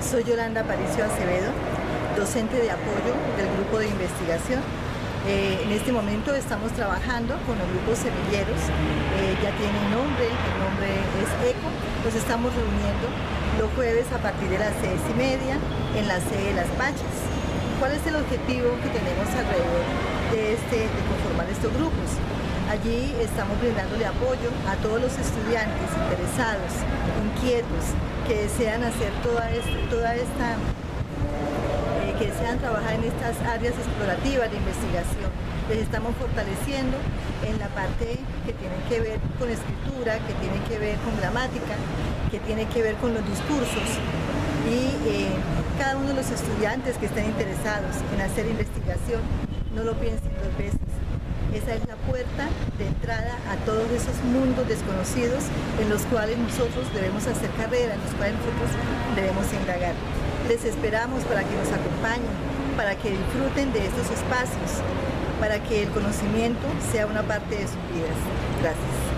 Soy Yolanda Aparicio Acevedo, docente de apoyo del grupo de investigación. Eh, en este momento estamos trabajando con los grupos semilleros, eh, ya tiene nombre, el nombre es ECO, nos estamos reuniendo los jueves a partir de las seis y media en la sede de Las Pachas. ¿Cuál es el objetivo que tenemos alrededor de, este, de conformar estos grupos? Allí estamos brindándole apoyo a todos los estudiantes interesados, inquietos, que desean hacer toda esta, eh, que desean trabajar en estas áreas explorativas de investigación. Les estamos fortaleciendo en la parte que tiene que ver con escritura, que tiene que ver con gramática, que tiene que ver con los discursos. Y eh, cada uno de los estudiantes que estén interesados en hacer investigación, no lo piensen dos veces esa es la puerta de entrada a todos esos mundos desconocidos en los cuales nosotros debemos hacer carrera, en los cuales nosotros debemos indagar. Les esperamos para que nos acompañen, para que disfruten de estos espacios, para que el conocimiento sea una parte de sus vidas. Gracias.